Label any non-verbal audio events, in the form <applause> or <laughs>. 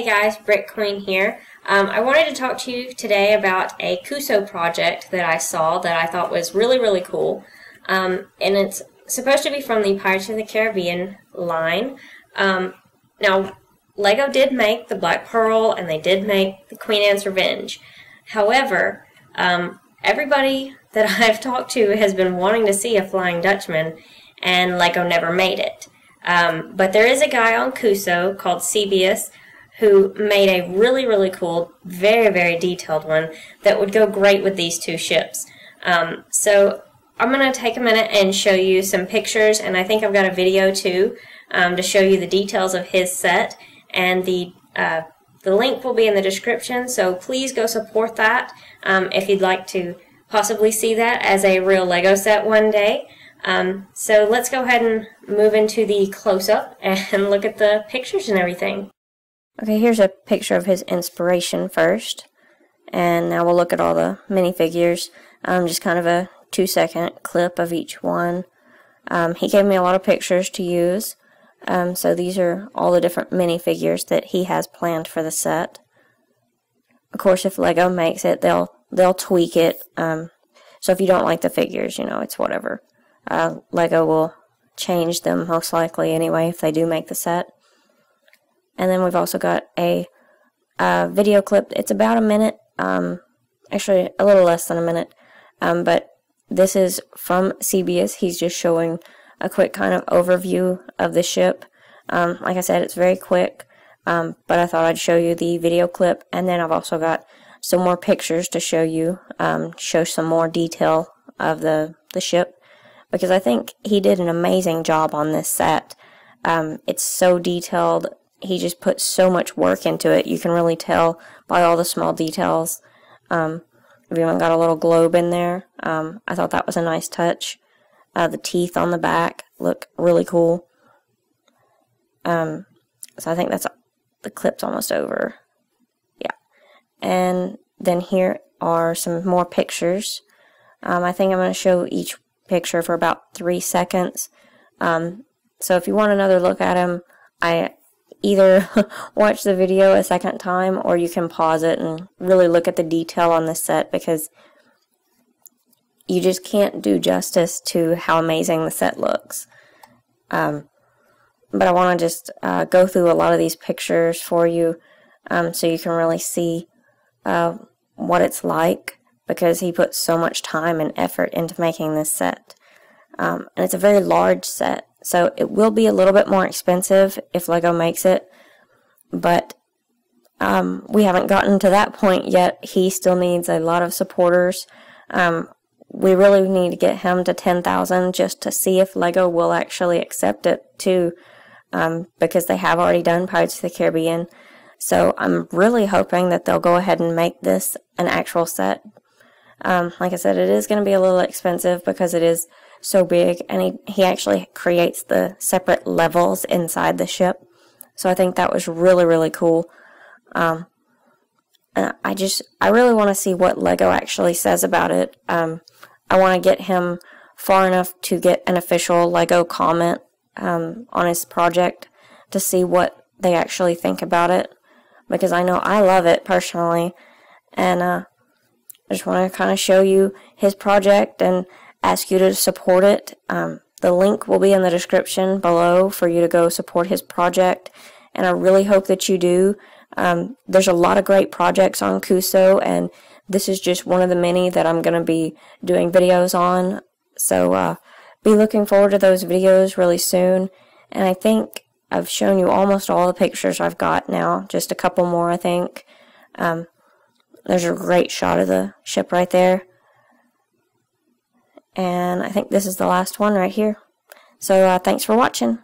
Hey guys, Brick Queen here. Um, I wanted to talk to you today about a Cuusoo project that I saw that I thought was really, really cool. Um, and it's supposed to be from the Pirates of the Caribbean line. Um, now, LEGO did make the Black Pearl and they did make the Queen Anne's Revenge. However, um, everybody <laughs> that I've talked to has been wanting to see a Flying Dutchman and LEGO never made it. Um, but there is a guy on Cuusoo called Sebeus who made a really, really cool, very, very detailed one that would go great with these two ships. Um, so I'm going to take a minute and show you some pictures, and I think I've got a video too um, to show you the details of his set, and the uh, the link will be in the description, so please go support that um, if you'd like to possibly see that as a real Lego set one day. Um, so let's go ahead and move into the close-up <laughs> and look at the pictures and everything. Okay, here's a picture of his inspiration first. And now we'll look at all the minifigures. Um, just kind of a two second clip of each one. Um, he gave me a lot of pictures to use. Um, so these are all the different minifigures that he has planned for the set. Of course, if Lego makes it, they'll they'll tweak it. Um, so if you don't like the figures, you know, it's whatever. Uh, Lego will change them most likely anyway if they do make the set. And then we've also got a, a video clip. It's about a minute, um, actually a little less than a minute. Um, but this is from Sebeus. He's just showing a quick kind of overview of the ship. Um, like I said, it's very quick, um, but I thought I'd show you the video clip, and then I've also got some more pictures to show you, um, show some more detail of the, the ship, because I think he did an amazing job on this set. Um, it's so detailed, he just put so much work into it. You can really tell by all the small details. Um, got a little globe in there. Um, I thought that was a nice touch. Uh, the teeth on the back look really cool. Um, so I think that's the clip's almost over. Yeah. And then here are some more pictures. Um, I think I'm going to show each picture for about three seconds. Um, so if you want another look at them, I either <laughs> watch the video a second time or you can pause it and really look at the detail on the set because you just can't do justice to how amazing the set looks. Um, but I want to just uh, go through a lot of these pictures for you um, so you can really see uh, what it's like because he put so much time and effort into making this set. Um, and it's a very large set. So it will be a little bit more expensive if LEGO makes it, but um, we haven't gotten to that point yet. He still needs a lot of supporters. Um, we really need to get him to 10,000 just to see if LEGO will actually accept it too, um, because they have already done Pirates of the Caribbean. So I'm really hoping that they'll go ahead and make this an actual set. Um, like I said, it is going to be a little expensive because it is so big, and he, he actually creates the separate levels inside the ship. So I think that was really, really cool. Um, I just, I really want to see what Lego actually says about it. Um, I want to get him far enough to get an official Lego comment um, on his project to see what they actually think about it. Because I know I love it personally. And uh, I just want to kind of show you his project and ask you to support it. Um, the link will be in the description below for you to go support his project, and I really hope that you do. Um, there's a lot of great projects on Cuusoo, and this is just one of the many that I'm going to be doing videos on. So uh, be looking forward to those videos really soon. And I think I've shown you almost all the pictures I've got now, just a couple more, I think. Um, there's a great shot of the ship right there. And I think this is the last one right here. So uh, thanks for watching.